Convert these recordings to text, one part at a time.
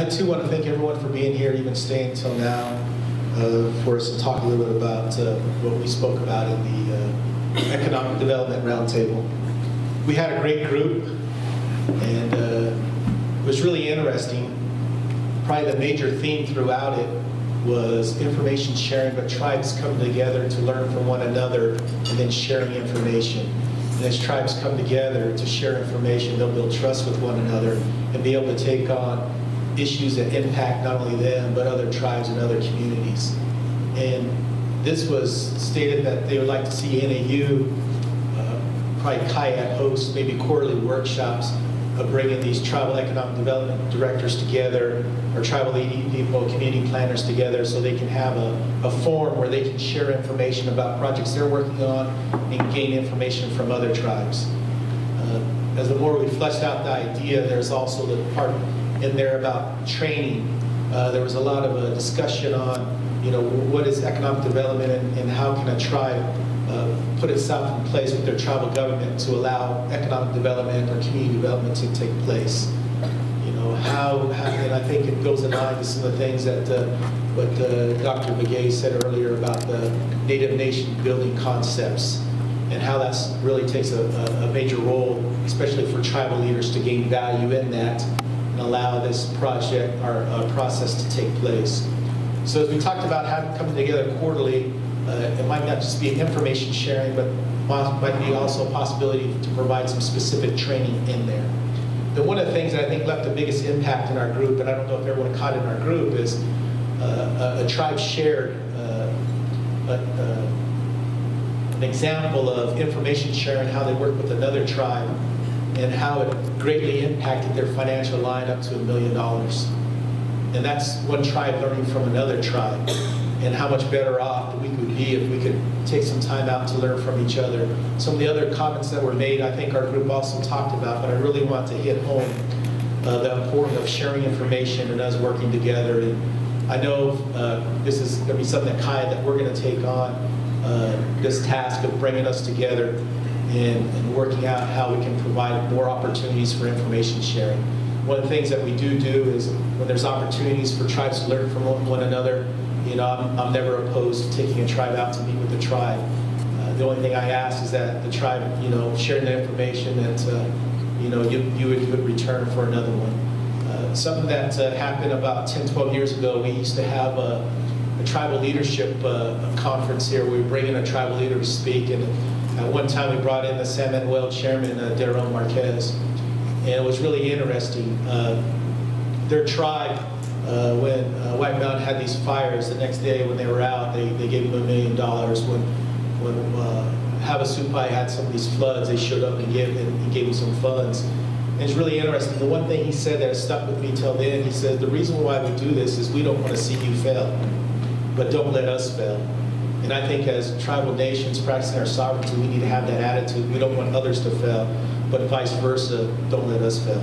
I too want to thank everyone for being here, even staying until now, uh, for us to talk a little bit about uh, what we spoke about in the uh, Economic Development Roundtable. We had a great group, and uh, it was really interesting. Probably the major theme throughout it was information sharing, but tribes come together to learn from one another and then sharing information. And as tribes come together to share information, they'll build trust with one another and be able to take on issues that impact not only them, but other tribes and other communities. And this was stated that they would like to see NAU, uh, probably CAIED host maybe quarterly workshops of bringing these tribal economic development directors together or tribal people, community planners together so they can have a, a forum where they can share information about projects they're working on and gain information from other tribes. Uh, as the more we fleshed out the idea, there's also the part in there about training. Uh, there was a lot of a discussion on, you know, what is economic development and, and how can a tribe uh, put itself in place with their tribal government to allow economic development or community development to take place. You know, how, how and I think it goes in line with some of the things that uh, what uh, Dr. Begay said earlier about the Native Nation building concepts and how that really takes a, a, major role, especially for tribal leaders to gain value in that allow this project or uh, process to take place. So as we talked about having coming together quarterly, uh, it might not just be information sharing, but might be also a possibility to provide some specific training in there. But one of the things that I think left the biggest impact in our group, and I don't know if everyone caught in our group, is uh, a, a, tribe shared uh, an example of information sharing, how they work with another tribe, and how it greatly impacted their financial line up to a million dollars. And that's one tribe learning from another tribe and how much better off we could be if we could take some time out to learn from each other. Some of the other comments that were made, I think our group also talked about, but I really want to hit home uh, the importance of sharing information and us working together. And I know uh, this is going to be something that CAIED that we're going to take on uh, this task of bringing us together and, and working out how we can provide more opportunities for information sharing. One of the things that we do do is when there's opportunities for tribes to learn from one another, you know, I'm, I'm never opposed to taking a tribe out to meet with the tribe. Uh, the only thing I ask is that the tribe, you know, share the information that, uh, you know, you, you, would, you would return for another one. Uh, something that uh, happened about 10, 12 years ago, we used to have a, a tribal leadership uh, conference here. We were bringing a tribal leader to speak, and at one time we brought in the San Manuel chairman, uh, Deron Marquez, and it was really interesting. Uh, their tribe uh, when uh, White Mountain had these fires, the next day when they were out, they, they gave them a million dollars. When when uh, Havasupai had some of these floods, they showed up and gave, and gave some funds. And it's really interesting. The one thing he said that stuck with me till then, he said, the reason why we do this is we don't want to see you fail, but don't let us fail. And I think as tribal nations practicing our sovereignty, we need to have that attitude. We don't want others to fail, but vice versa, don't let us fail.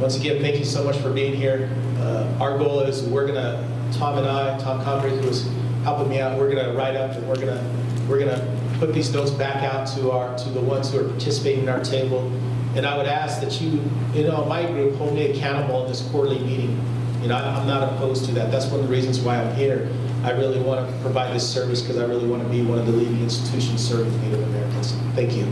Once again, thank you so much for being here. Uh, our goal is we're gonna, Tom and I, Tom Convery, who is helping me out, we're gonna write up and we're gonna we're gonna put these notes back out to our to the ones who are participating in our table. And I would ask that you, you know, my group, hold me accountable in this quarterly meeting. You know, I'm not opposed to that. That's one of the reasons why I'm here. I really want to provide this service because I really want to be one of the leading institutions serving Native Americans. Thank you.